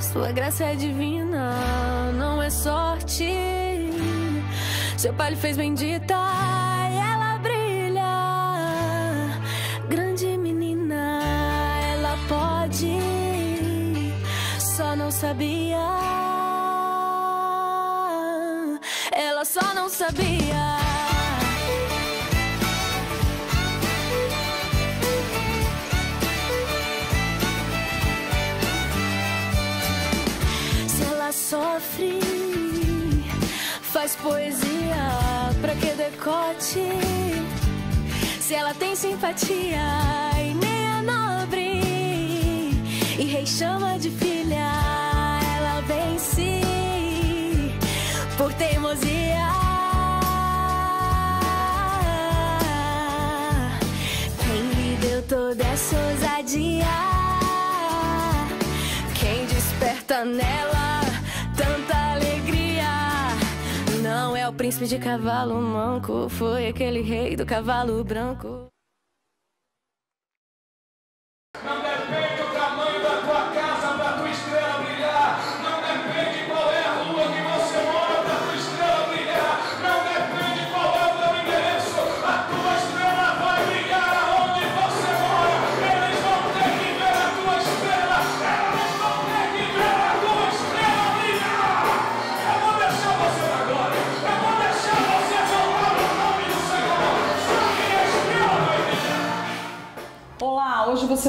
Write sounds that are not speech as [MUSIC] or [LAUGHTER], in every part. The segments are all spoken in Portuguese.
Sua graça é divina, não é sorte. Seu pai lhe fez bendita e ela brilha. Grande menina, ela pode, só não sabia. Ela só não sabia. Faz poesia pra que decote. Se ela tem simpatia e nem é nobre, e rei chama de filha, ela vence por teimosia. Quem lhe deu toda essa ousadia? Quem desperta nela o príncipe de cavalo manco, foi aquele rei do cavalo branco.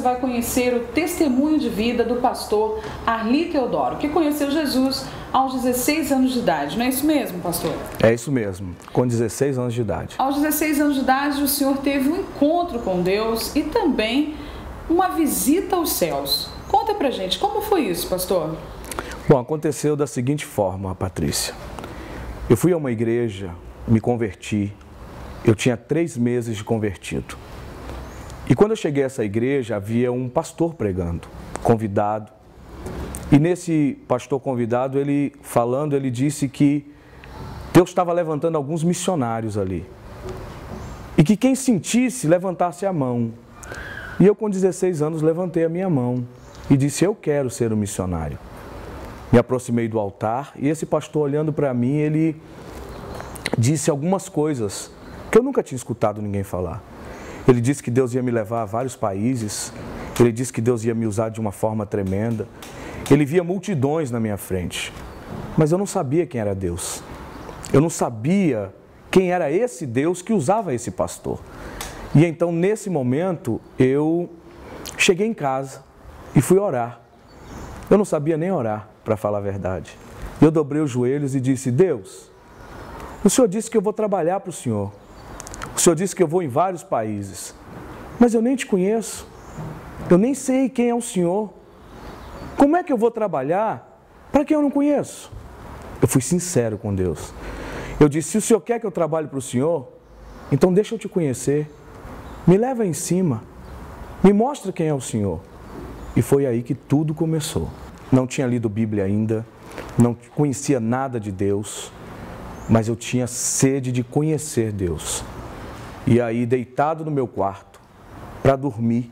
Você vai conhecer o testemunho de vida do pastor Arli Teodoro, que conheceu Jesus aos 16 anos de idade. Não é isso mesmo, pastor? É isso mesmo, com 16 anos de idade. Aos 16 anos de idade, o senhor teve um encontro com Deus e também uma visita aos céus. Conta pra gente, como foi isso, pastor? Bom, aconteceu da seguinte forma, Patrícia. Eu fui a uma igreja, me converti, eu tinha três meses de convertido. E quando eu cheguei a essa igreja, havia um pastor pregando, convidado. E nesse pastor convidado, ele falando, ele disse que Deus estava levantando alguns missionários ali. E que quem sentisse, levantasse a mão. E eu, com 16 anos, levantei a minha mão e disse: Eu quero ser um missionário. Me aproximei do altar e esse pastor, olhando para mim, ele disse algumas coisas que eu nunca tinha escutado ninguém falar. Ele disse que Deus ia me levar a vários países, ele disse que Deus ia me usar de uma forma tremenda. Ele via multidões na minha frente, mas eu não sabia quem era Deus. Eu não sabia quem era esse Deus que usava esse pastor. E então, nesse momento, eu cheguei em casa e fui orar. Eu não sabia nem orar, para falar a verdade. Eu dobrei os joelhos e disse: Deus, o Senhor disse que eu vou trabalhar para o Senhor. O Senhor disse que eu vou em vários países. Mas eu nem te conheço. Eu nem sei quem é o Senhor. Como é que eu vou trabalhar para quem eu não conheço? Eu fui sincero com Deus. Eu disse: se o Senhor quer que eu trabalhe para o Senhor, então deixa eu te conhecer. Me leva em cima. Me mostra quem é o Senhor. E foi aí que tudo começou. Não tinha lido Bíblia ainda, não conhecia nada de Deus, mas eu tinha sede de conhecer Deus. E aí, deitado no meu quarto, para dormir,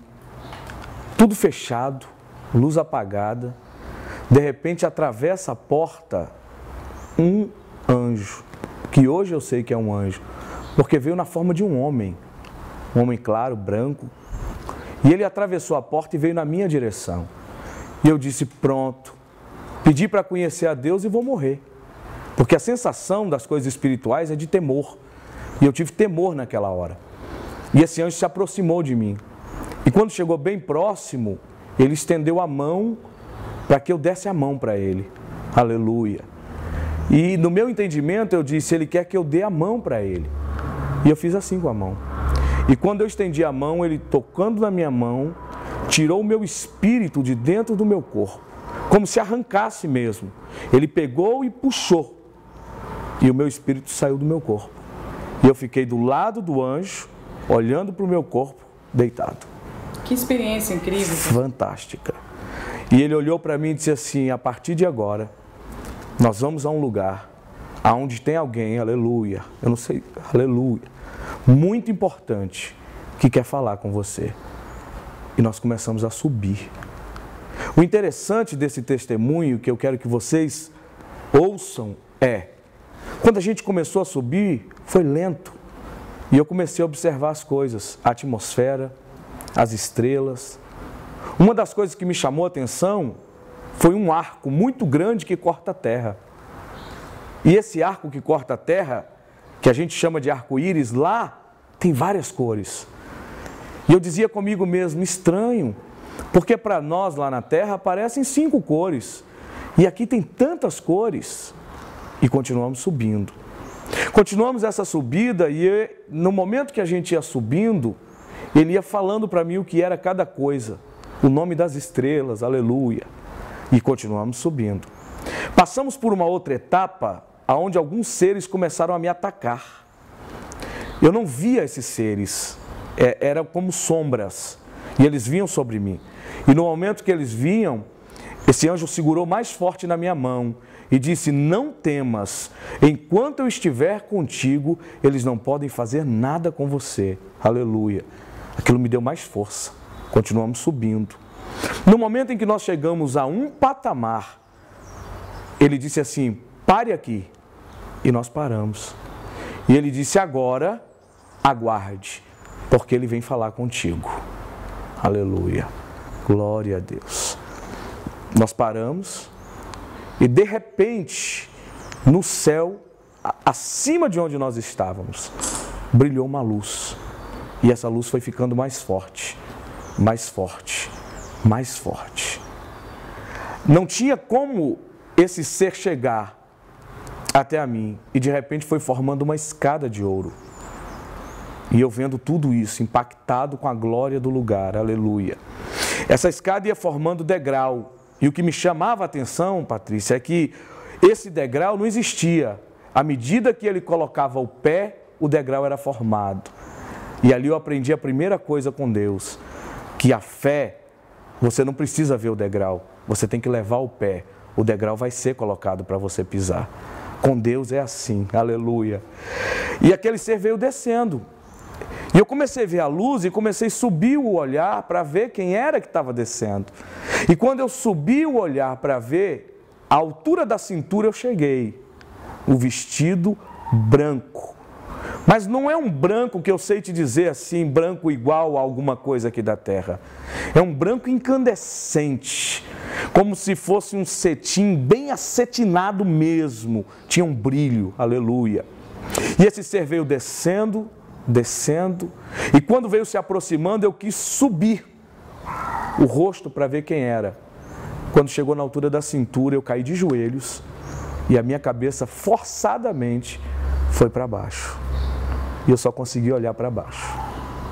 tudo fechado, luz apagada, de repente atravessa a porta um anjo, que hoje eu sei que é um anjo, porque veio na forma de um homem, um homem claro, branco, e ele atravessou a porta e veio na minha direção. E eu disse: Pronto, pedi para conhecer a Deus e vou morrer. Porque a sensação das coisas espirituais é de temor. E eu tive temor naquela hora. E esse anjo se aproximou de mim. E quando chegou bem próximo, ele estendeu a mão para que eu desse a mão para ele. Aleluia. E no meu entendimento eu disse: Ele quer que eu dê a mão para ele. E eu fiz assim com a mão. E quando eu estendi a mão, ele tocando na minha mão, tirou o meu espírito de dentro do meu corpo, como se arrancasse mesmo. Ele pegou e puxou. E o meu espírito saiu do meu corpo. E eu fiquei do lado do anjo, olhando para o meu corpo, deitado. Que experiência incrível. Fantástica. E ele olhou para mim e disse assim: a partir de agora, nós vamos a um lugar aonde tem alguém, aleluia, eu não sei, aleluia, muito importante, que quer falar com você. E nós começamos a subir. O interessante desse testemunho que eu quero que vocês ouçam é: quando a gente começou a subir, foi lento. E eu comecei a observar as coisas, a atmosfera, as estrelas. Uma das coisas que me chamou a atenção foi um arco muito grande que corta a terra. E esse arco que corta a terra, que a gente chama de arco-íris, lá tem várias cores. E eu dizia comigo mesmo, estranho, porque para nós lá na terra aparecem cinco cores. E aqui tem tantas cores. E continuamos subindo. Continuamos essa subida e no momento que a gente ia subindo, ele ia falando para mim o que era cada coisa, o nome das estrelas, aleluia. E continuamos subindo. Passamos por uma outra etapa onde alguns seres começaram a me atacar. Eu não via esses seres, é, eram como sombras, e eles vinham sobre mim. E no momento que eles vinham, esse anjo segurou mais forte na minha mão e disse: Não temas, enquanto eu estiver contigo, eles não podem fazer nada com você. Aleluia. Aquilo me deu mais força. Continuamos subindo. No momento em que nós chegamos a um patamar, ele disse assim: Pare aqui. E nós paramos. E ele disse: Agora, aguarde, porque ele vem falar contigo. Aleluia. Glória a Deus. Nós paramos e de repente, no céu, acima de onde nós estávamos, brilhou uma luz. E essa luz foi ficando mais forte, mais forte, mais forte. Não tinha como esse ser chegar até a mim e de repente foi formando uma escada de ouro. E eu vendo tudo isso, impactado com a glória do lugar, aleluia. Essa escada ia formando degrau, e o que me chamava a atenção, Patrícia, é que esse degrau não existia. À medida que ele colocava o pé, o degrau era formado. E ali eu aprendi a primeira coisa com Deus, que a fé, você não precisa ver o degrau, você tem que levar o pé. O degrau vai ser colocado para você pisar. Com Deus é assim, aleluia. E aquele ser veio descendo. E eu comecei a ver a luz e comecei a subir o olhar para ver quem era que estava descendo. E quando eu subi o olhar para ver, a altura da cintura eu cheguei. O vestido branco. Mas não é um branco que eu sei te dizer assim, branco igual a alguma coisa aqui da terra. É um branco incandescente, como se fosse um cetim bem acetinado mesmo. Tinha um brilho, aleluia. E esse ser veio descendo descendo, e quando veio se aproximando, eu quis subir o rosto para ver quem era. Quando chegou na altura da cintura, eu caí de joelhos e a minha cabeça forçadamente foi para baixo. E eu só consegui olhar para baixo.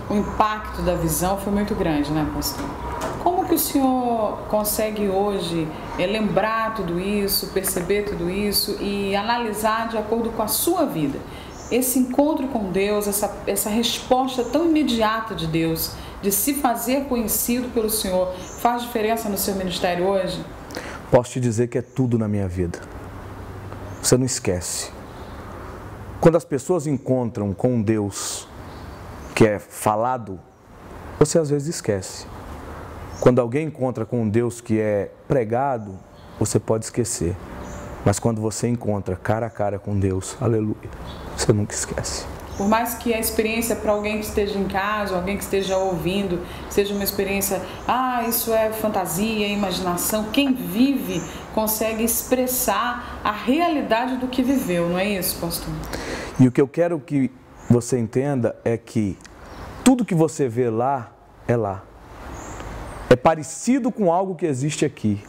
O impacto da visão foi muito grande, né, pastor? Como que o senhor consegue hoje é, lembrar tudo isso, perceber tudo isso e analisar de acordo com a sua vida? Esse encontro com Deus, essa, essa resposta tão imediata de Deus, de se fazer conhecido pelo Senhor, faz diferença no seu ministério hoje? Posso te dizer que é tudo na minha vida. Você não esquece. Quando as pessoas encontram com Deus que é falado, você às vezes esquece. Quando alguém encontra com um Deus que é pregado, você pode esquecer. Mas quando você encontra cara a cara com Deus, aleluia, você nunca esquece. Por mais que a experiência para alguém que esteja em casa, alguém que esteja ouvindo, seja uma experiência, ah, isso é fantasia, imaginação, quem vive consegue expressar a realidade do que viveu, não é isso, pastor? E o que eu quero que você entenda é que tudo que você vê lá é lá. É parecido com algo que existe aqui,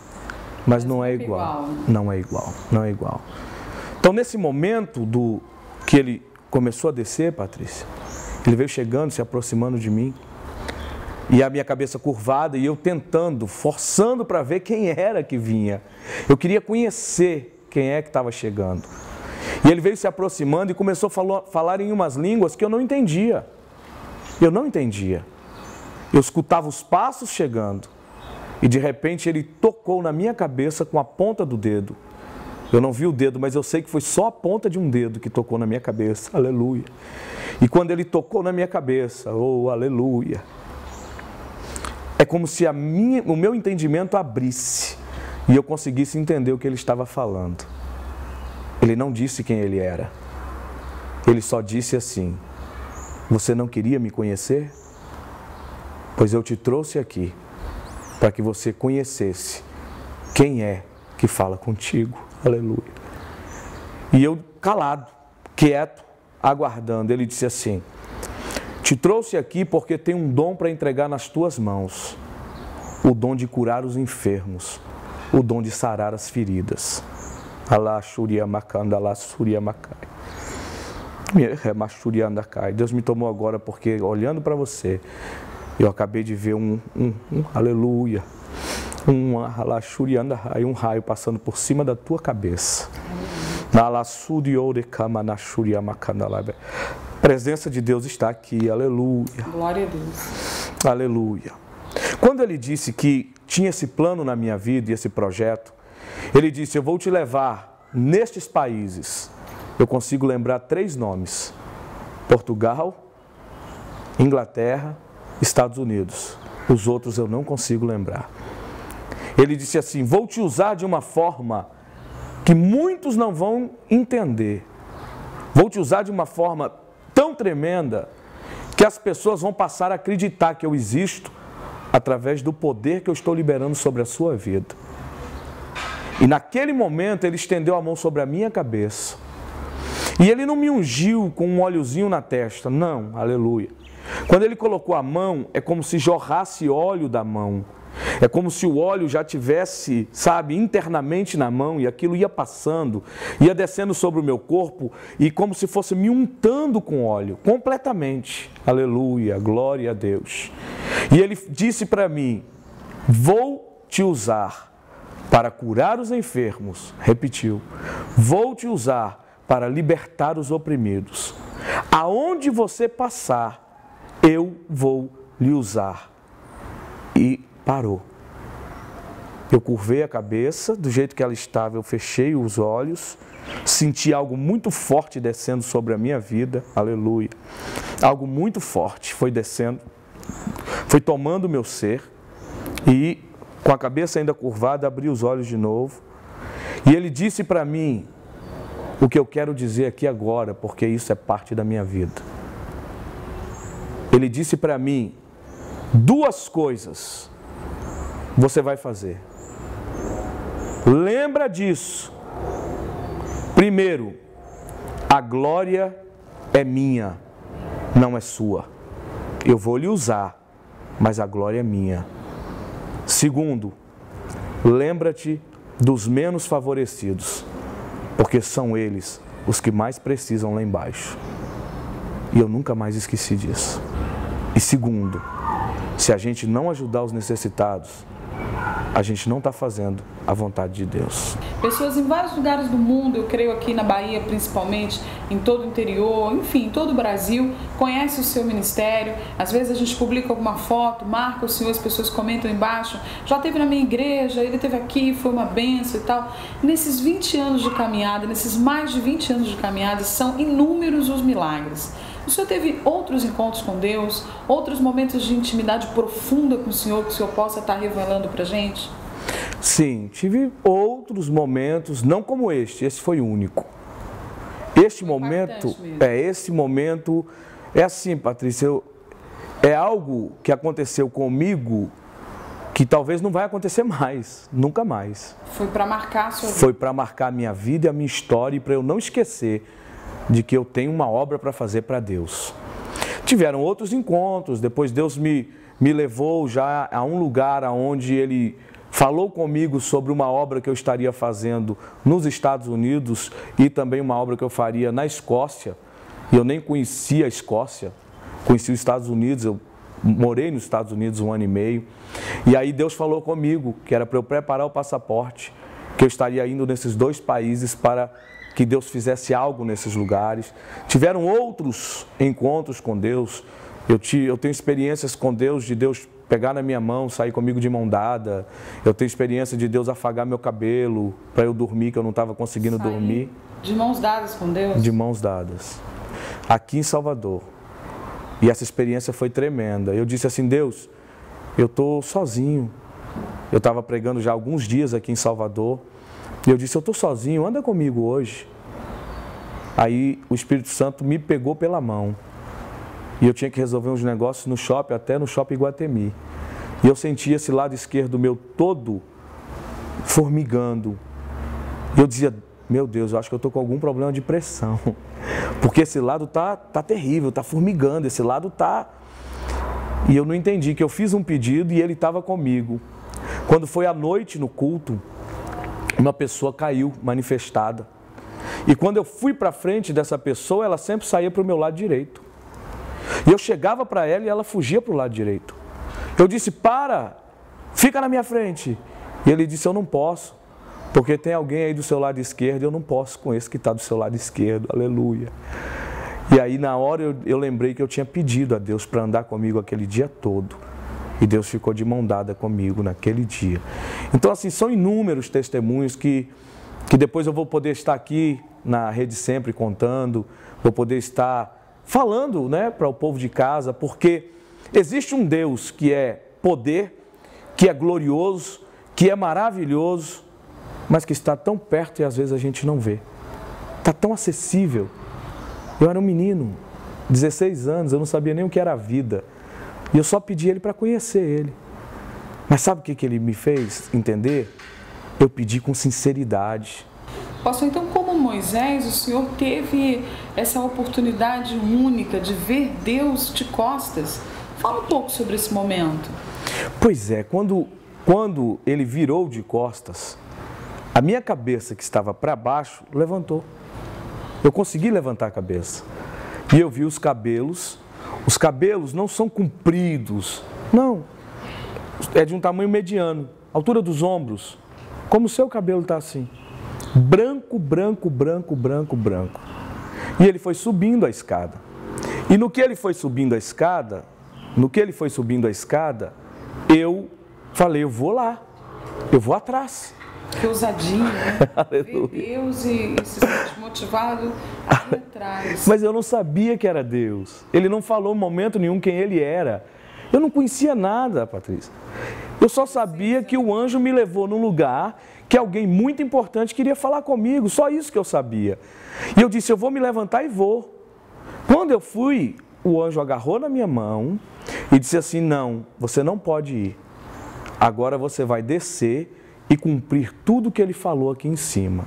mas não é igual. Não é igual, não é igual. Então, nesse momento do que ele começou a descer, Patrícia, ele veio chegando, se aproximando de mim, e a minha cabeça curvada, e eu tentando, forçando para ver quem era que vinha. Eu queria conhecer quem é que estava chegando. E ele veio se aproximando e começou a falar em umas línguas que eu não entendia. Eu não entendia. Eu escutava os passos chegando, e de repente ele tocou na minha cabeça com a ponta do dedo. Eu não vi o dedo, mas eu sei que foi só a ponta de um dedo que tocou na minha cabeça. Aleluia. E quando ele tocou na minha cabeça, oh, aleluia. é como se a minha, o meu entendimento abrisse e eu conseguisse entender o que ele estava falando. Ele não disse quem ele era. Ele só disse assim: Você não queria me conhecer? Pois eu te trouxe aqui para que você conhecesse quem é que fala contigo. Aleluia. E eu calado, quieto, aguardando, ele disse assim: Te trouxe aqui porque tenho um dom para entregar nas tuas mãos o dom de curar os enfermos, o dom de sarar as feridas. Alá Makanda, Alá Makai. Deus me tomou agora porque olhando para você, eu acabei de ver um, um, um aleluia, um um raio passando por cima da tua cabeça. A presença de Deus está aqui, aleluia. Glória a Deus. Aleluia. Quando ele disse que tinha esse plano na minha vida e esse projeto, ele disse: Eu vou te levar nestes países. Eu consigo lembrar três nomes: Portugal, Inglaterra, Estados Unidos. Os outros eu não consigo lembrar. Ele disse assim: Vou te usar de uma forma que muitos não vão entender. Vou te usar de uma forma tão tremenda que as pessoas vão passar a acreditar que eu existo através do poder que eu estou liberando sobre a sua vida. E naquele momento ele estendeu a mão sobre a minha cabeça. E ele não me ungiu com um óleozinho na testa, não, aleluia. Quando ele colocou a mão, é como se jorrasse óleo da mão. É como se o óleo já tivesse, sabe, internamente na mão e aquilo ia passando, ia descendo sobre o meu corpo e como se fosse me untando com óleo, completamente. Aleluia, glória a Deus. E ele disse para mim: Vou te usar para curar os enfermos. Repetiu: Vou te usar para libertar os oprimidos. Aonde você passar, eu vou lhe usar. E parou. Eu curvei a cabeça, do jeito que ela estava, eu fechei os olhos, senti algo muito forte descendo sobre a minha vida, aleluia. Algo muito forte foi descendo, foi tomando o meu ser, e com a cabeça ainda curvada, abri os olhos de novo, e ele disse para mim o que eu quero dizer aqui agora, porque isso é parte da minha vida. Ele disse para mim duas coisas você vai fazer. Lembra disso. Primeiro, a glória é minha, não é sua. Eu vou lhe usar, mas a glória é minha. Segundo, lembra-te dos menos favorecidos, porque são eles os que mais precisam lá embaixo. E eu nunca mais esqueci disso. E segundo, se a gente não ajudar os necessitados, a gente não está fazendo a vontade de Deus. Pessoas em vários lugares do mundo, eu creio aqui na Bahia principalmente, em todo o interior, enfim, em todo o Brasil, conhecem o seu ministério. Às vezes a gente publica alguma foto, marca o Senhor, as pessoas comentam embaixo. Já teve na minha igreja, ele teve aqui, foi uma benção e tal. Nesses 20 anos de caminhada, nesses mais de 20 anos de caminhada, são inúmeros os milagres. O senhor teve outros encontros com Deus, outros momentos de intimidade profunda com o Senhor que o senhor possa estar revelando para gente? Sim, tive outros momentos, não como este, esse foi único. Este foi momento, é esse momento, é assim, Patrícia, eu, é algo que aconteceu comigo que talvez não vai acontecer mais, nunca mais. Foi para marcar a sua vida. Foi para marcar a minha vida e a minha história e para eu não esquecer de que eu tenho uma obra para fazer para Deus. Tiveram outros encontros, depois Deus me, me levou já a um lugar onde Ele falou comigo sobre uma obra que eu estaria fazendo nos Estados Unidos e também uma obra que eu faria na Escócia. E eu nem conhecia a Escócia, conheci os Estados Unidos, eu morei nos Estados Unidos um ano e meio. E aí Deus falou comigo que era para eu preparar o passaporte, que eu estaria indo nesses dois países para que Deus fizesse algo nesses lugares. Tiveram outros encontros com Deus. Eu, te, eu tenho experiências com Deus, de Deus pegar na minha mão, sair comigo de mão dada. Eu tenho experiência de Deus afagar meu cabelo para eu dormir, que eu não estava conseguindo sair dormir. De mãos dadas com Deus? De mãos dadas. Aqui em Salvador. E essa experiência foi tremenda. Eu disse assim: Deus, eu estou sozinho. Eu estava pregando já alguns dias aqui em Salvador. E eu disse, eu estou sozinho, anda comigo hoje. Aí o Espírito Santo me pegou pela mão. E eu tinha que resolver uns negócios no shopping, até no shopping Guatemi. E eu sentia esse lado esquerdo meu todo formigando. E eu dizia, meu Deus, eu acho que eu estou com algum problema de pressão. [LAUGHS] Porque esse lado tá, tá terrível, tá formigando, esse lado tá. E eu não entendi que eu fiz um pedido e ele estava comigo. Quando foi à noite no culto, uma pessoa caiu manifestada. E quando eu fui para frente dessa pessoa, ela sempre saía para o meu lado direito. E eu chegava para ela e ela fugia para o lado direito. Eu disse: Para, fica na minha frente. E ele disse: Eu não posso, porque tem alguém aí do seu lado esquerdo, eu não posso com esse que está do seu lado esquerdo. Aleluia. E aí, na hora, eu, eu lembrei que eu tinha pedido a Deus para andar comigo aquele dia todo. E Deus ficou de mão dada comigo naquele dia. Então, assim, são inúmeros testemunhos que, que depois eu vou poder estar aqui na Rede Sempre contando, vou poder estar falando né, para o povo de casa, porque existe um Deus que é poder, que é glorioso, que é maravilhoso, mas que está tão perto e às vezes a gente não vê. Está tão acessível. Eu era um menino, 16 anos, eu não sabia nem o que era a vida. E eu só pedi ele para conhecer ele. Mas sabe o que, que ele me fez entender? Eu pedi com sinceridade. Pastor, então como Moisés, o Senhor teve essa oportunidade única de ver Deus de costas. Fala um pouco sobre esse momento. Pois é, quando, quando ele virou de costas, a minha cabeça que estava para baixo levantou. Eu consegui levantar a cabeça. E eu vi os cabelos. Os cabelos não são compridos, não. É de um tamanho mediano, altura dos ombros. Como o seu cabelo está assim. Branco, branco, branco, branco, branco. E ele foi subindo a escada. E no que ele foi subindo a escada, no que ele foi subindo a escada, eu falei, eu vou lá, eu vou atrás. Que ousadia, né? [LAUGHS] Ver Deus e, e se sentir motivado a atrás. Mas eu não sabia que era Deus. Ele não falou em momento nenhum quem ele era. Eu não conhecia nada, Patrícia. Eu só sabia que o anjo me levou num lugar que alguém muito importante queria falar comigo. Só isso que eu sabia. E eu disse: Eu vou me levantar e vou. Quando eu fui, o anjo agarrou na minha mão e disse assim: Não, você não pode ir. Agora você vai descer e cumprir tudo que ele falou aqui em cima.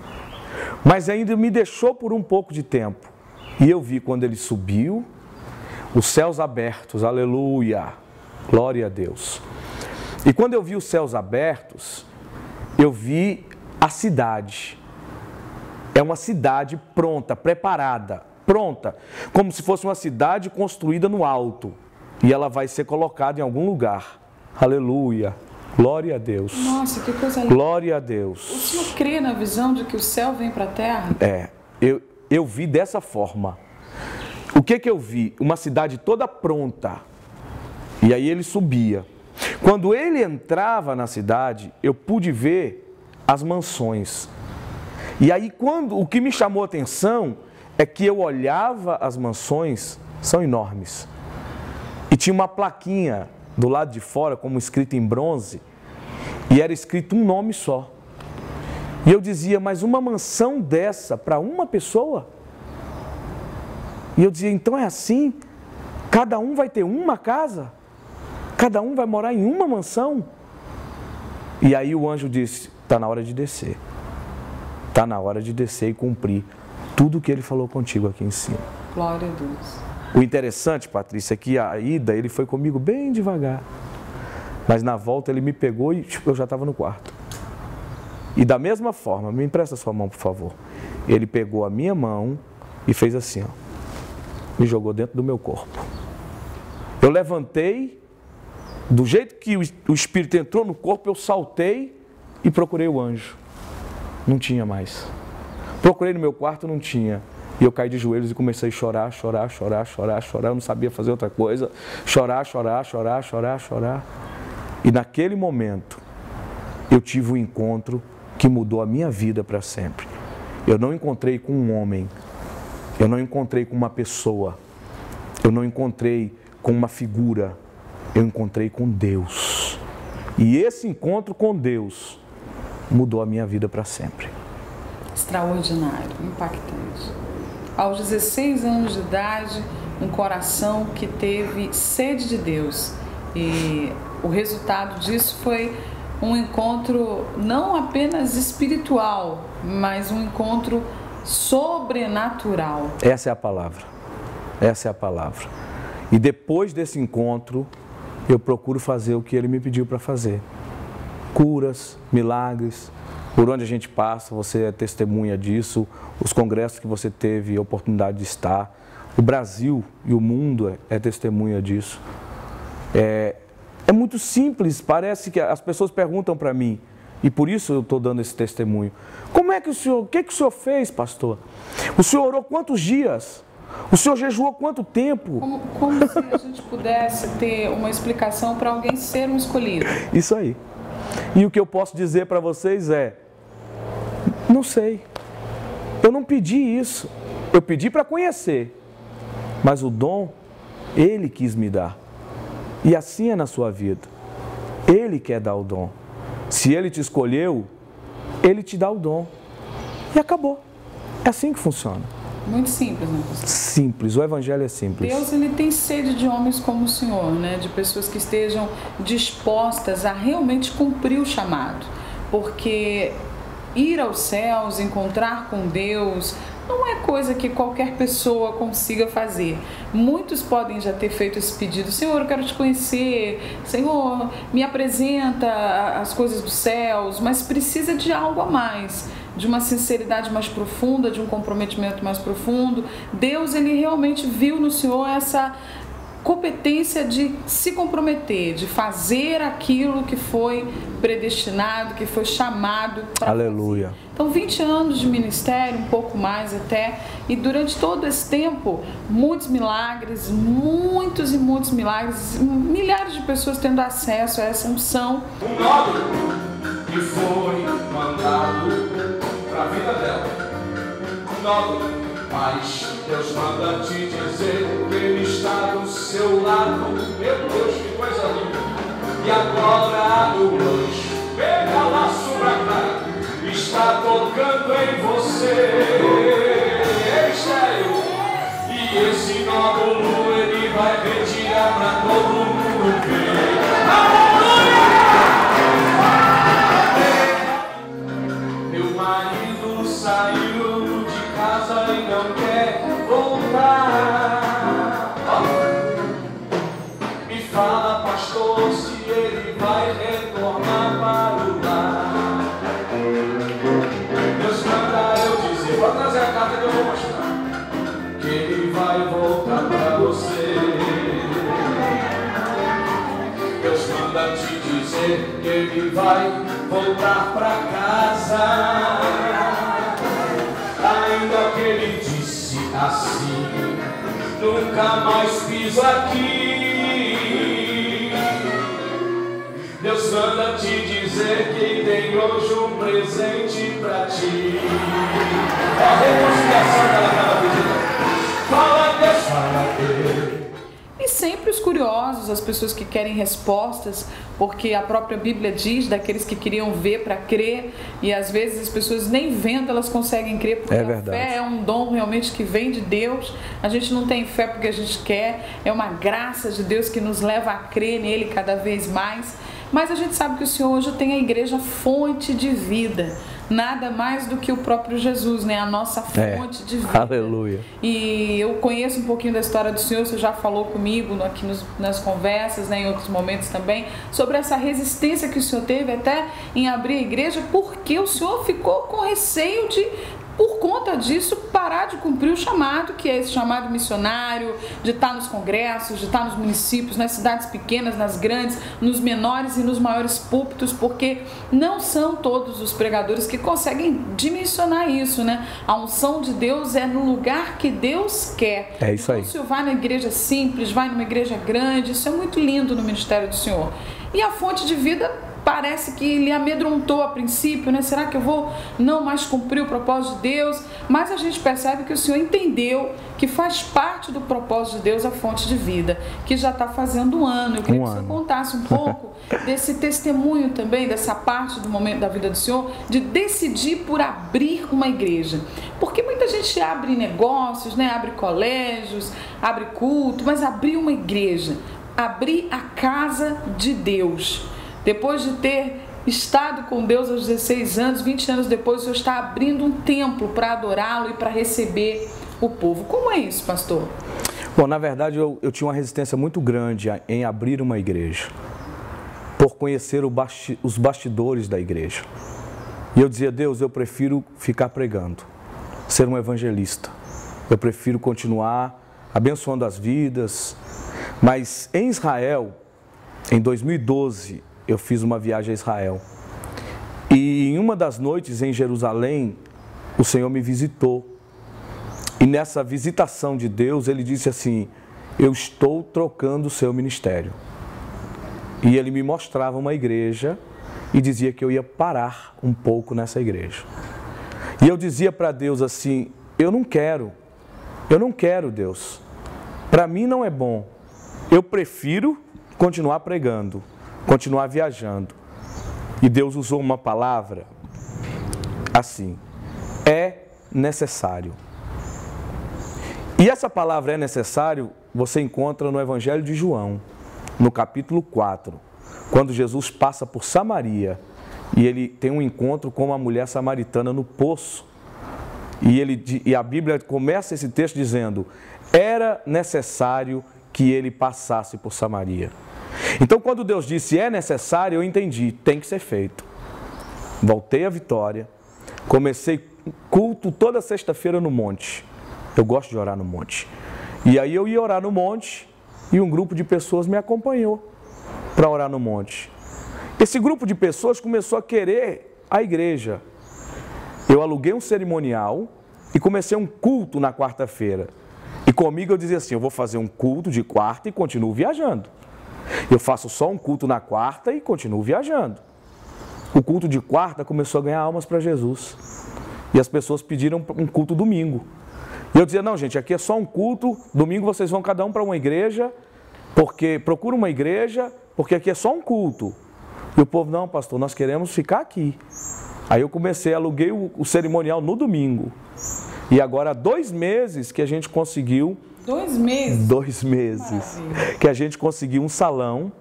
Mas ainda me deixou por um pouco de tempo. E eu vi quando ele subiu, os céus abertos, aleluia, glória a Deus. E quando eu vi os céus abertos, eu vi a cidade. É uma cidade pronta, preparada, pronta, como se fosse uma cidade construída no alto. E ela vai ser colocada em algum lugar. Aleluia. Glória a Deus. Nossa, que coisa linda. Glória a Deus. O senhor crê na visão de que o céu vem para a terra? É, eu, eu vi dessa forma. O que que eu vi? Uma cidade toda pronta. E aí ele subia. Quando ele entrava na cidade, eu pude ver as mansões. E aí quando o que me chamou a atenção é que eu olhava as mansões, são enormes. E tinha uma plaquinha do lado de fora, como escrito em bronze, e era escrito um nome só. E eu dizia, mas uma mansão dessa para uma pessoa? E eu dizia, então é assim? Cada um vai ter uma casa? Cada um vai morar em uma mansão? E aí o anjo disse: está na hora de descer. Está na hora de descer e cumprir tudo o que ele falou contigo aqui em cima. Glória a Deus. O interessante, Patrícia, é que a ida ele foi comigo bem devagar. Mas na volta ele me pegou e tipo, eu já estava no quarto. E da mesma forma, me empresta sua mão, por favor. Ele pegou a minha mão e fez assim, ó. Me jogou dentro do meu corpo. Eu levantei, do jeito que o Espírito entrou no corpo, eu saltei e procurei o anjo. Não tinha mais. Procurei no meu quarto, não tinha. E eu caí de joelhos e comecei a chorar, chorar, chorar, chorar, chorar. Eu não sabia fazer outra coisa. Chorar, chorar, chorar, chorar, chorar. E naquele momento, eu tive um encontro que mudou a minha vida para sempre. Eu não encontrei com um homem. Eu não encontrei com uma pessoa. Eu não encontrei com uma figura. Eu encontrei com Deus. E esse encontro com Deus mudou a minha vida para sempre. Extraordinário, impactante. Aos 16 anos de idade, um coração que teve sede de Deus. E o resultado disso foi um encontro não apenas espiritual, mas um encontro sobrenatural. Essa é a palavra. Essa é a palavra. E depois desse encontro, eu procuro fazer o que ele me pediu para fazer. Curas, milagres, por onde a gente passa, você é testemunha disso, os congressos que você teve a oportunidade de estar, o Brasil e o mundo é, é testemunha disso. É, é muito simples, parece que as pessoas perguntam para mim, e por isso eu estou dando esse testemunho. Como é que o senhor, o que, que o senhor fez, pastor? O senhor orou quantos dias? O senhor jejuou quanto tempo? Como, como se a gente pudesse ter uma explicação para alguém ser um escolhido. Isso aí. E o que eu posso dizer para vocês é: não sei. Eu não pedi isso. Eu pedi para conhecer. Mas o dom, Ele quis me dar. E assim é na sua vida. Ele quer dar o dom. Se Ele te escolheu, Ele te dá o dom. E acabou. É assim que funciona. Muito simples, né? pastor? Simples, o evangelho é simples. Deus ele tem sede de homens como o Senhor, né? De pessoas que estejam dispostas a realmente cumprir o chamado, porque ir aos céus, encontrar com Deus, não é coisa que qualquer pessoa consiga fazer. Muitos podem já ter feito esse pedido: Senhor, eu quero te conhecer, Senhor, me apresenta as coisas dos céus, mas precisa de algo a mais. De uma sinceridade mais profunda, de um comprometimento mais profundo. Deus, ele realmente viu no Senhor essa competência de se comprometer, de fazer aquilo que foi predestinado, que foi chamado para Aleluia. fazer. Então, 20 anos de ministério, um pouco mais até, e durante todo esse tempo, muitos milagres, muitos e muitos milagres, milhares de pessoas tendo acesso a essa unção. Um nódulo que foi mandado para a vida dela. Um nódulo. Mas Deus manda te dizer que Ele está do seu lado. Meu Deus, que coisa linda. E agora o anjo pega laço pra cá. Está tocando em você. Estéreo. E esse nódulo ele vai retirar pra todo mundo ver. Ele vai voltar pra casa. Ainda que ele disse assim, nunca mais piso aqui. Deus manda te dizer que tem hoje um presente pra ti. É a reconciliação que ela estava pedindo. Fala sempre os curiosos, as pessoas que querem respostas, porque a própria Bíblia diz daqueles que queriam ver para crer, e às vezes as pessoas nem vendo elas conseguem crer, porque É a fé é um dom realmente que vem de Deus. A gente não tem fé porque a gente quer, é uma graça de Deus que nos leva a crer nele cada vez mais. Mas a gente sabe que o Senhor hoje tem a igreja fonte de vida. Nada mais do que o próprio Jesus, né? A nossa É. fonte de vida. Aleluia. E eu conheço um pouquinho da história do Senhor, você já falou comigo aqui nos- nas conversas, né, em outros momentos também, sobre essa resistência que o Senhor teve até em abrir a igreja, porque o Senhor ficou com receio de, por conta disso, parar de cumprir o chamado, que é esse chamado missionário, de estar nos congressos, de estar nos municípios, nas cidades pequenas, nas grandes, nos menores e nos maiores púlpitos, porque não são todos os pregadores que conseguem dimensionar isso, né? A unção de Deus é no lugar que Deus quer. É isso aí. Então, se vai na igreja simples, vai numa igreja grande, isso é muito lindo no ministério do Senhor. E a fonte de vida parece que lhe amedrontou a princípio, né? Será que eu vou não mais cumprir o propósito de Deus? Mas a gente percebe que o Senhor entendeu que faz parte do propósito de Deus a fonte de vida, que já está fazendo um ano. Eu queria um que você contasse um pouco [LAUGHS] desse testemunho também, dessa parte do momento da vida do Senhor, de decidir por abrir uma igreja. Porque muita gente abre negócios, né? abre colégios, abre culto, mas abrir uma igreja, abrir a casa de Deus depois de ter estado com Deus aos 16 anos, 20 anos depois, o Senhor está abrindo um templo para adorá-lo e para receber o povo. Como é isso, pastor? Bom, na verdade, eu, eu tinha uma resistência muito grande em abrir uma igreja, por conhecer basti os bastidores da igreja. E eu dizia, Deus, eu prefiro ficar pregando, ser um evangelista. Eu prefiro continuar abençoando as vidas. Mas em Israel, em 2012, eu fiz uma viagem a Israel. E em uma das noites em Jerusalém, o Senhor me visitou. E nessa visitação de Deus, ele disse assim: Eu estou trocando o seu ministério. E ele me mostrava uma igreja e dizia que eu ia parar um pouco nessa igreja. E eu dizia para Deus assim: Eu não quero, eu não quero, Deus. Para mim não é bom. Eu prefiro continuar pregando continuar viajando. E Deus usou uma palavra assim: é necessário. E essa palavra é necessário você encontra no Evangelho de João, no capítulo 4, quando Jesus passa por Samaria e ele tem um encontro com uma mulher samaritana no poço. E, ele, e a Bíblia começa esse texto dizendo: era necessário que ele passasse por Samaria. Então, quando Deus disse é necessário, eu entendi, tem que ser feito. Voltei à vitória, comecei culto toda sexta-feira no monte. Eu gosto de orar no monte. E aí eu ia orar no monte e um grupo de pessoas me acompanhou para orar no monte. Esse grupo de pessoas começou a querer a igreja. Eu aluguei um cerimonial e comecei um culto na quarta-feira. E comigo eu dizia assim: eu vou fazer um culto de quarta e continuo viajando. Eu faço só um culto na quarta e continuo viajando. O culto de quarta começou a ganhar almas para Jesus. E as pessoas pediram um culto domingo. E eu dizia: não, gente, aqui é só um culto. Domingo vocês vão cada um para uma igreja, porque procura uma igreja, porque aqui é só um culto. E o povo: não, pastor, nós queremos ficar aqui. Aí eu comecei, aluguei o, o cerimonial no domingo. E agora há dois meses que a gente conseguiu Dois meses? Dois meses. Maravilha. Que a gente conseguiu um salão.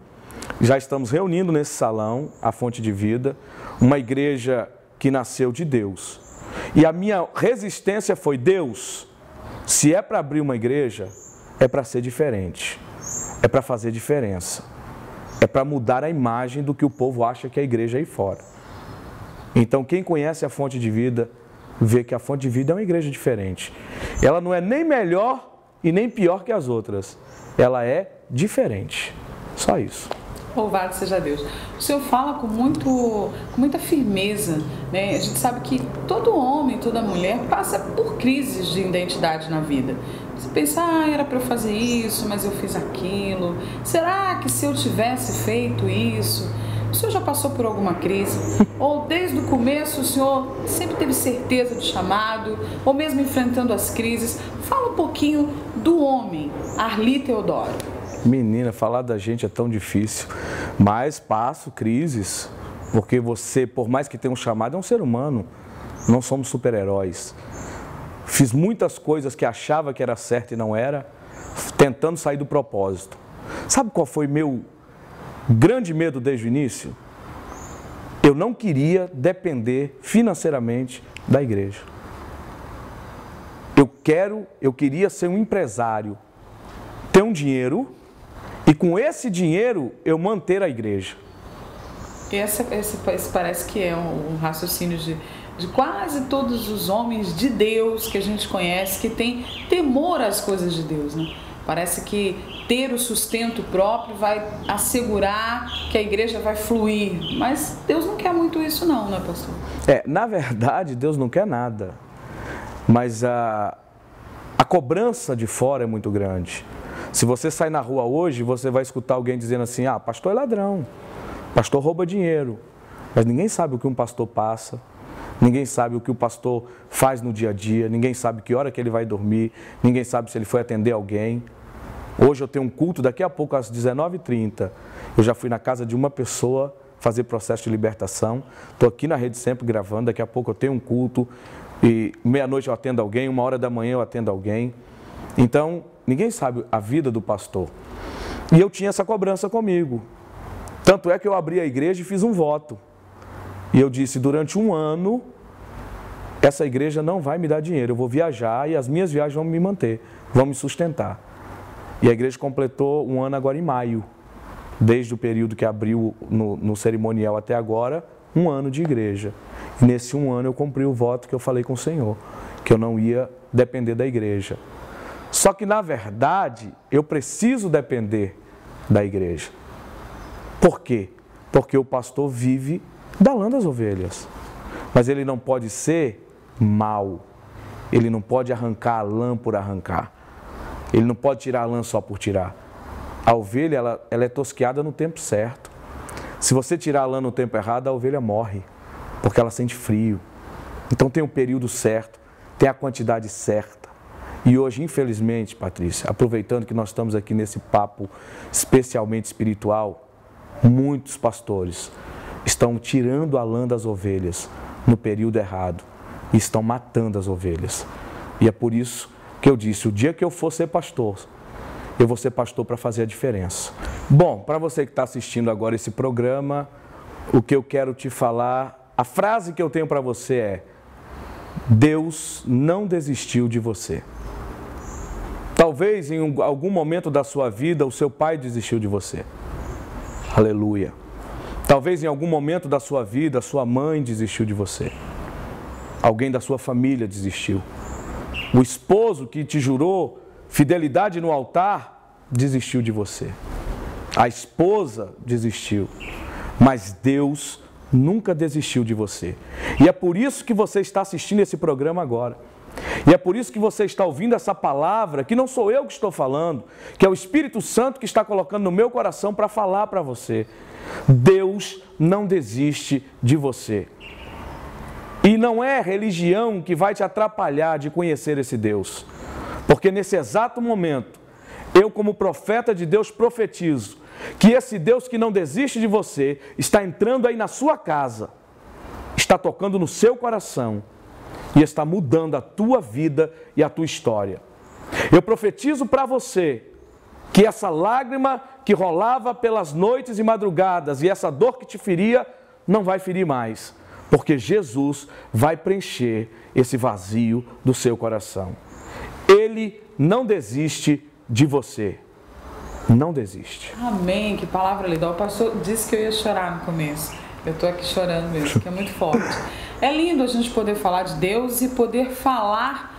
Já estamos reunindo nesse salão a Fonte de Vida, uma igreja que nasceu de Deus. E a minha resistência foi: Deus, se é para abrir uma igreja, é para ser diferente, é para fazer diferença, é para mudar a imagem do que o povo acha que é a igreja aí fora. Então, quem conhece a Fonte de Vida, vê que a Fonte de Vida é uma igreja diferente. Ela não é nem melhor e nem pior que as outras. Ela é diferente. Só isso. Louvado seja Deus. O Senhor fala com, muito, com muita firmeza. Né? A gente sabe que todo homem, toda mulher passa por crises de identidade na vida. Você pensa, ah, era para eu fazer isso, mas eu fiz aquilo. Será que se eu tivesse feito isso? O senhor já passou por alguma crise? [LAUGHS] Ou desde o começo o senhor sempre teve certeza do chamado? Ou mesmo enfrentando as crises? Fala um pouquinho do homem, Arli Teodoro. Menina, falar da gente é tão difícil, mas passo crises, porque você, por mais que tenha um chamado, é um ser humano. Não somos super-heróis. Fiz muitas coisas que achava que era certo e não era, tentando sair do propósito. Sabe qual foi meu grande medo desde o início, eu não queria depender financeiramente da igreja. Eu quero, eu queria ser um empresário, ter um dinheiro e com esse dinheiro eu manter a igreja. Esse, esse, esse parece que é um, um raciocínio de, de quase todos os homens de Deus que a gente conhece que tem temor às coisas de Deus, né? Parece que ter o sustento próprio vai assegurar que a igreja vai fluir. Mas Deus não quer muito isso, não, né, pastor? É, na verdade, Deus não quer nada. Mas a, a cobrança de fora é muito grande. Se você sai na rua hoje, você vai escutar alguém dizendo assim: ah, pastor é ladrão. Pastor rouba dinheiro, mas ninguém sabe o que um pastor passa, ninguém sabe o que o pastor faz no dia a dia, ninguém sabe que hora que ele vai dormir, ninguém sabe se ele foi atender alguém. Hoje eu tenho um culto, daqui a pouco às 19h30, eu já fui na casa de uma pessoa fazer processo de libertação. Estou aqui na rede sempre gravando, daqui a pouco eu tenho um culto e meia-noite eu atendo alguém, uma hora da manhã eu atendo alguém. Então, ninguém sabe a vida do pastor. E eu tinha essa cobrança comigo. Tanto é que eu abri a igreja e fiz um voto. E eu disse: durante um ano, essa igreja não vai me dar dinheiro. Eu vou viajar e as minhas viagens vão me manter, vão me sustentar. E a igreja completou um ano agora em maio desde o período que abriu no, no cerimonial até agora, um ano de igreja. Nesse um ano eu cumpri o voto que eu falei com o Senhor, que eu não ia depender da igreja. Só que, na verdade, eu preciso depender da igreja. Por quê? Porque o pastor vive da lã das ovelhas. Mas ele não pode ser mal. Ele não pode arrancar a lã por arrancar. Ele não pode tirar a lã só por tirar. A ovelha ela, ela é tosqueada no tempo certo. Se você tirar a lã no tempo errado, a ovelha morre, porque ela sente frio. Então tem o um período certo, tem a quantidade certa. E hoje, infelizmente, Patrícia, aproveitando que nós estamos aqui nesse papo especialmente espiritual, muitos pastores estão tirando a lã das ovelhas no período errado e estão matando as ovelhas. E é por isso que eu disse: o dia que eu for ser pastor, eu vou ser pastor para fazer a diferença. Bom, para você que está assistindo agora esse programa, o que eu quero te falar, a frase que eu tenho para você é: Deus não desistiu de você. Talvez em algum momento da sua vida o seu pai desistiu de você. Aleluia. Talvez em algum momento da sua vida a sua mãe desistiu de você. Alguém da sua família desistiu. O esposo que te jurou Fidelidade no altar desistiu de você. A esposa desistiu. Mas Deus nunca desistiu de você. E é por isso que você está assistindo esse programa agora. E é por isso que você está ouvindo essa palavra, que não sou eu que estou falando, que é o Espírito Santo que está colocando no meu coração para falar para você. Deus não desiste de você. E não é religião que vai te atrapalhar de conhecer esse Deus. Porque nesse exato momento, eu, como profeta de Deus, profetizo que esse Deus que não desiste de você está entrando aí na sua casa, está tocando no seu coração e está mudando a tua vida e a tua história. Eu profetizo para você que essa lágrima que rolava pelas noites e madrugadas e essa dor que te feria não vai ferir mais, porque Jesus vai preencher esse vazio do seu coração. Ele não desiste de você. Não desiste. Amém. Que palavra linda. O pastor disse que eu ia chorar no começo. Eu estou aqui chorando mesmo, que é muito forte. É lindo a gente poder falar de Deus e poder falar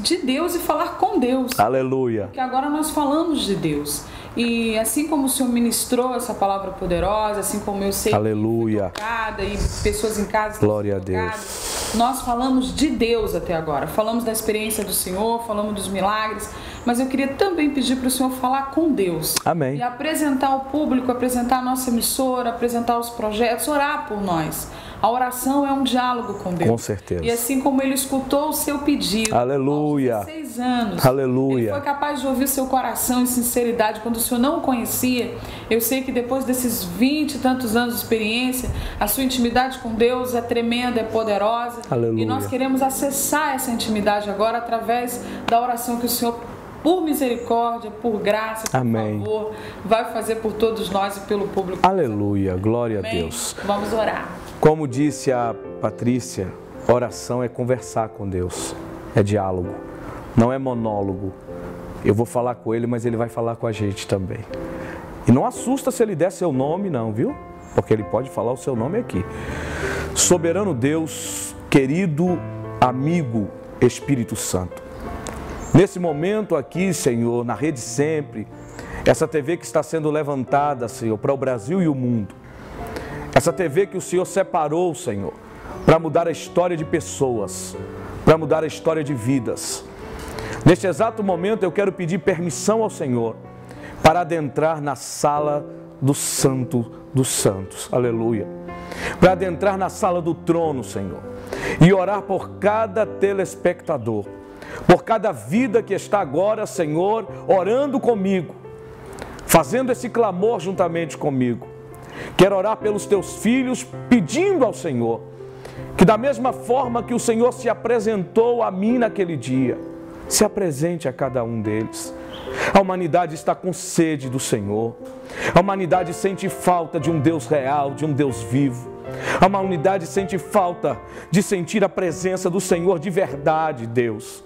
de Deus e falar com Deus. Aleluia. Porque agora nós falamos de Deus. E assim como o Senhor ministrou essa palavra poderosa, assim como eu sei Aleluia. tocada e pessoas em casa Glória a Deus. Nós falamos de Deus até agora. Falamos da experiência do Senhor, falamos dos milagres, mas eu queria também pedir para o Senhor falar com Deus. Amém. E apresentar ao público, apresentar a nossa emissora, apresentar os projetos, orar por nós. A oração é um diálogo com Deus. Com certeza. E assim como ele escutou o seu pedido, Aleluia. aos 16 anos, Aleluia. ele foi capaz de ouvir seu coração e sinceridade quando o Senhor não o conhecia. Eu sei que depois desses 20 e tantos anos de experiência, a sua intimidade com Deus é tremenda, é poderosa. Aleluia. E nós queremos acessar essa intimidade agora através da oração que o Senhor por misericórdia, por graça, por Amém. favor, vai fazer por todos nós e pelo público. Aleluia. Glória Amém? a Deus. Vamos orar. Como disse a Patrícia, oração é conversar com Deus, é diálogo, não é monólogo. Eu vou falar com ele, mas ele vai falar com a gente também. E não assusta se ele der seu nome, não, viu? Porque ele pode falar o seu nome aqui. Soberano Deus, querido amigo Espírito Santo. Nesse momento aqui, Senhor, na rede sempre, essa TV que está sendo levantada, Senhor, para o Brasil e o mundo. Essa TV que o Senhor separou, Senhor, para mudar a história de pessoas, para mudar a história de vidas. Neste exato momento eu quero pedir permissão ao Senhor para adentrar na sala do Santo dos santos. Aleluia. Para adentrar na sala do trono, Senhor, e orar por cada telespectador, por cada vida que está agora, Senhor, orando comigo, fazendo esse clamor juntamente comigo. Quero orar pelos teus filhos, pedindo ao Senhor que, da mesma forma que o Senhor se apresentou a mim naquele dia, se apresente a cada um deles. A humanidade está com sede do Senhor. A humanidade sente falta de um Deus real, de um Deus vivo. A humanidade sente falta de sentir a presença do Senhor de verdade, Deus.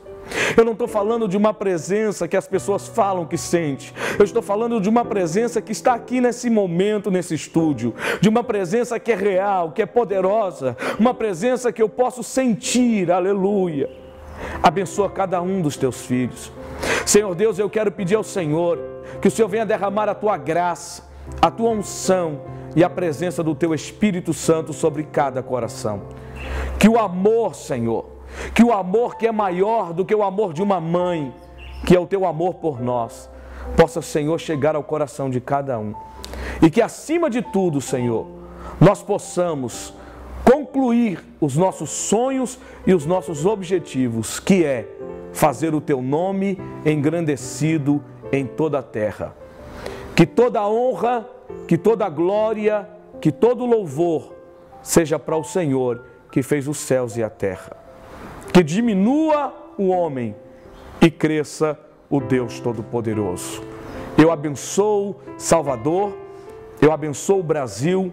Eu não estou falando de uma presença que as pessoas falam que sente. Eu estou falando de uma presença que está aqui nesse momento, nesse estúdio. De uma presença que é real, que é poderosa. Uma presença que eu posso sentir. Aleluia. Abençoa cada um dos teus filhos. Senhor Deus, eu quero pedir ao Senhor que o Senhor venha derramar a tua graça, a tua unção e a presença do teu Espírito Santo sobre cada coração. Que o amor, Senhor, que o amor que é maior do que o amor de uma mãe, que é o teu amor por nós, possa, Senhor, chegar ao coração de cada um. E que acima de tudo, Senhor, nós possamos concluir os nossos sonhos e os nossos objetivos, que é fazer o teu nome engrandecido em toda a terra. Que toda honra, que toda glória, que todo louvor seja para o Senhor que fez os céus e a terra. Que diminua o homem e cresça o Deus Todo-Poderoso. Eu abençoo Salvador, eu abençoo o Brasil,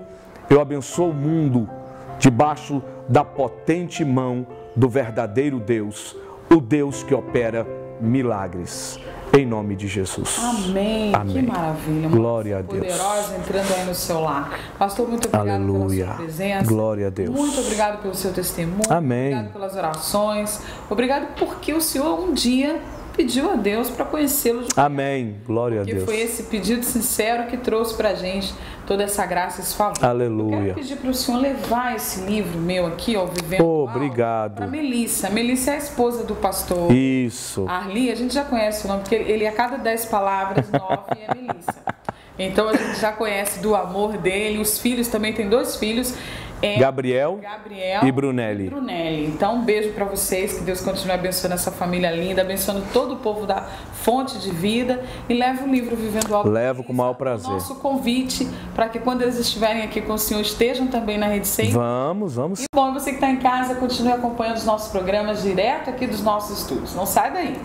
eu abençoo o mundo debaixo da potente mão do verdadeiro Deus o Deus que opera milagres. Em nome de Jesus. Amém. Amém. Que maravilha. Glória a Deus. Poderosa entrando aí no seu lar. Pastor, muito obrigado Aleluia. pela sua presença. Glória a Deus. Muito obrigado pelo seu testemunho. Amém. Obrigado pelas orações. Obrigado porque o Senhor um dia pediu a Deus para conhecê-lo. Amém. Glória a Deus. Deus. foi esse pedido sincero que trouxe para a gente toda essa graça, esse favor. Aleluia. Eu quero pedir para o Senhor levar esse livro meu aqui, ó, Vivendo oh, Obrigado. Para Melissa. Melissa é a esposa do pastor. Isso. Arli, a gente já conhece o nome, porque ele a cada dez palavras, nove é Melissa. [LAUGHS] Então a gente já conhece do amor dele. Os filhos também tem dois filhos é Gabriel, Gabriel e Brunelli. Brunelli. Então, um beijo para vocês, que Deus continue abençoando essa família linda, abençoando todo o povo da Fonte de Vida e leva o livro Vivendo Alto. Levo com o maior prazer. Nosso convite para que quando eles estiverem aqui com o Senhor estejam também na Rede 100. Vamos, vamos. E bom, você que está em casa, continue acompanhando os nossos programas direto aqui dos nossos estúdios. Não sai daí.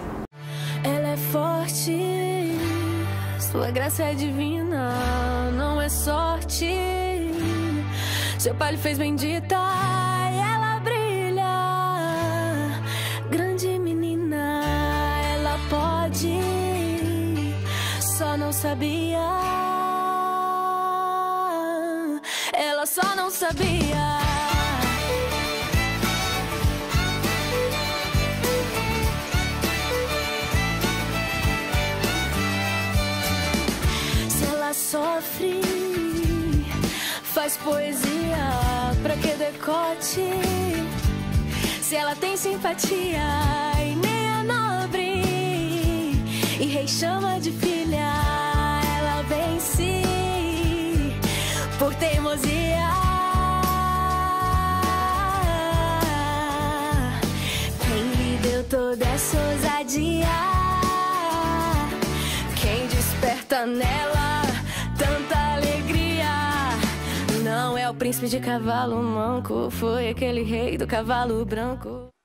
Ela é forte, sua graça é divina, não é sorte seu pai lhe fez bendita e ela brilha. Grande menina, ela pode, só não sabia. Ela só não sabia. Faz poesia pra que decote? Se ela tem simpatia e nem é nobre e rei chama de filha, ela vence por teimosia. Quem lhe deu toda essa ousadia? Quem desperta nela? Príncipe de cavalo manco foi aquele rei do cavalo branco.